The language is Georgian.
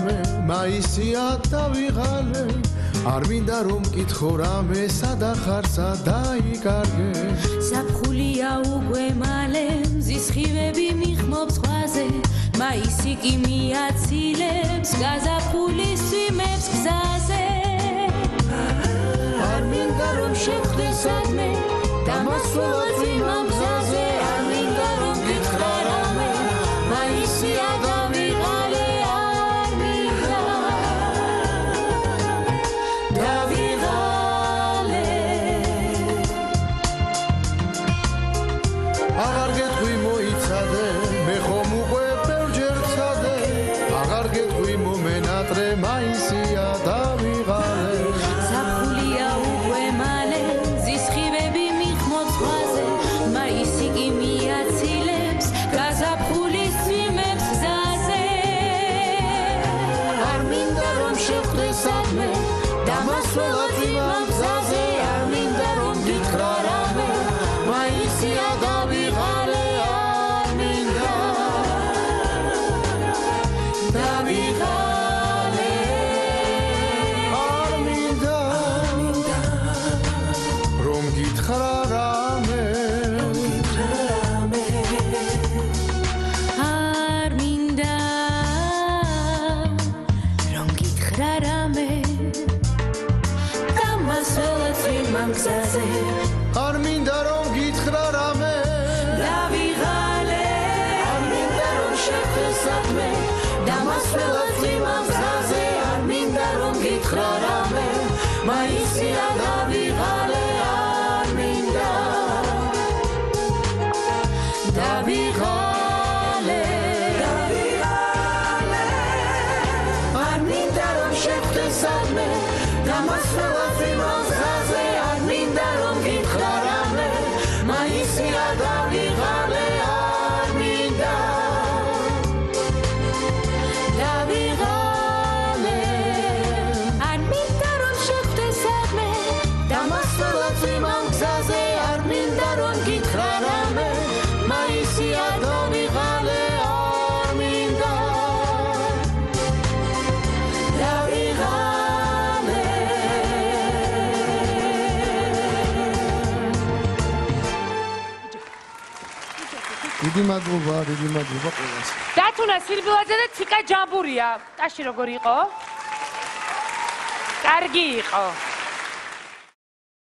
რამე მაისია დავიღალე არ მინდა რომ გითხო რამე სადახარ სადაიკარგე საფხულია უკვე მალე ზისხივები მიხმობს ხვაზე. მაისი კი მიაცილებს გაზაფხულის სიმებს გზაზე. არ მინდა რომ შეხვდე სადმე დამასვლელად იმამ მომენატრე მაისია დავიღალე. საფხულია უკვე მალე ზისხივები მიხმობს ხვაზე მაისი კი მიაცილებს გაზაფხულის სიმებს გზაზე არ მინდა რომ შეხვდე სადმე დამასვლელად იმამ იმამ გზაზე არ მინდა რომ გითხრა რამე. დავიღალე. არ მინდა რომ შეხვდესადმე დამასველად იმამ გზაზე არ მინდა რომ გითხრა რამე. მაისია დავიღალე. არ მინდა. დავიღალე. დავიღალე. არ მინდა რომ შეხვდესადმე დამასველად იმამ გზაზე გზაზე არ მინდა რომ გითხრა რამე მაისია დავიღალე არ მინდა დავიღალე დიდი მადლობა დიდი მადლობა ყველას დათუნა სილბილაძე და ციკა ჯამბურია. ტაში როგორ იყო? კარგი იყო.